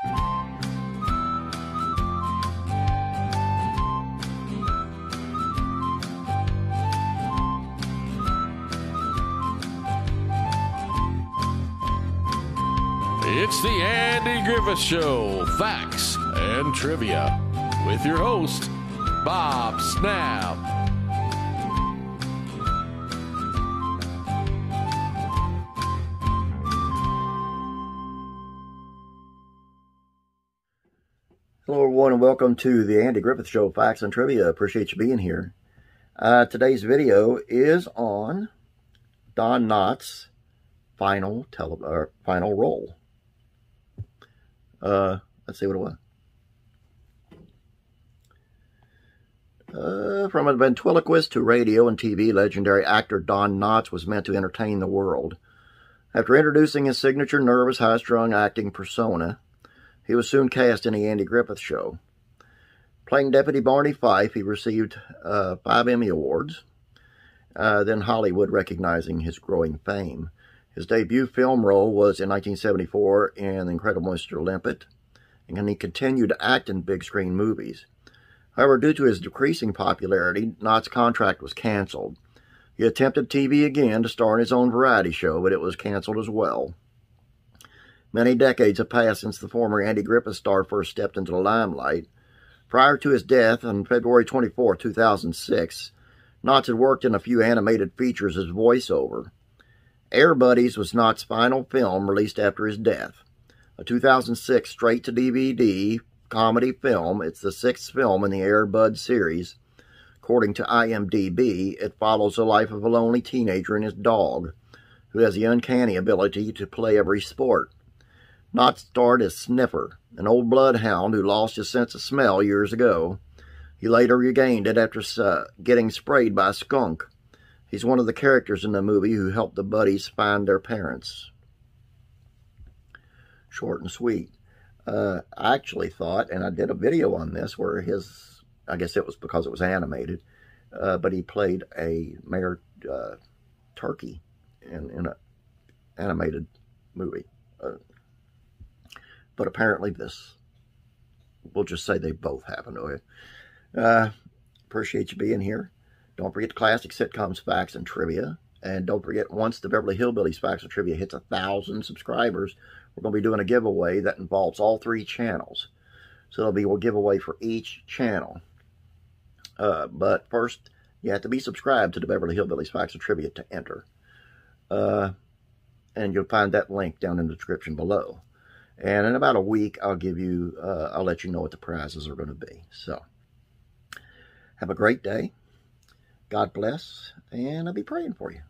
It's the Andy Griffith Show, facts and trivia, with your host, Bob Snap. Hello, everyone, and welcome to the Andy Griffith Show, Facts and Trivia. Appreciate you being here. Uh, today's video is on Don Knotts' final tele final role. Uh, let's see what it was. Uh, from a ventriloquist to radio and TV, legendary actor Don Knotts was meant to entertain the world. After introducing his signature nervous, high-strung acting persona, he was soon cast in The Andy Griffith Show. Playing Deputy Barney Fife, he received uh, five Emmy Awards, uh, then Hollywood recognizing his growing fame. His debut film role was in 1974 in The Incredible Mr. Limpet, and he continued to act in big screen movies. However, due to his decreasing popularity, Knotts' contract was canceled. He attempted TV again to star in his own variety show, but it was canceled as well. Many decades have passed since the former Andy Griffith star first stepped into the limelight. Prior to his death on February 24, 2006, Knotts had worked in a few animated features as voiceover. Air Buddies was Knotts' final film released after his death. A 2006 straight-to-DVD comedy film, it's the sixth film in the Air Bud series. According to IMDb, it follows the life of a lonely teenager and his dog, who has the uncanny ability to play every sport. Knotts starred as Sniffer, an old bloodhound who lost his sense of smell years ago. He later regained it after uh, getting sprayed by a skunk. He's one of the characters in the movie who helped the buddies find their parents. Short and sweet. Uh, I actually thought, and I did a video on this, where his, I guess it was because it was animated, uh, but he played a mayor uh, turkey in, in an animated movie. But apparently this, we'll just say they both happened to it. Uh, appreciate you being here. Don't forget the classic sitcoms, facts, and trivia. And don't forget, once the Beverly Hillbillies Facts and Trivia hits a thousand subscribers, we're going to be doing a giveaway that involves all three channels. So there'll be a giveaway for each channel. Uh, but first, you have to be subscribed to the Beverly Hillbillies Facts and Trivia to enter. Uh, and you'll find that link down in the description below. And in about a week, I'll give you, uh, I'll let you know what the prizes are going to be. So, have a great day. God bless, and I'll be praying for you.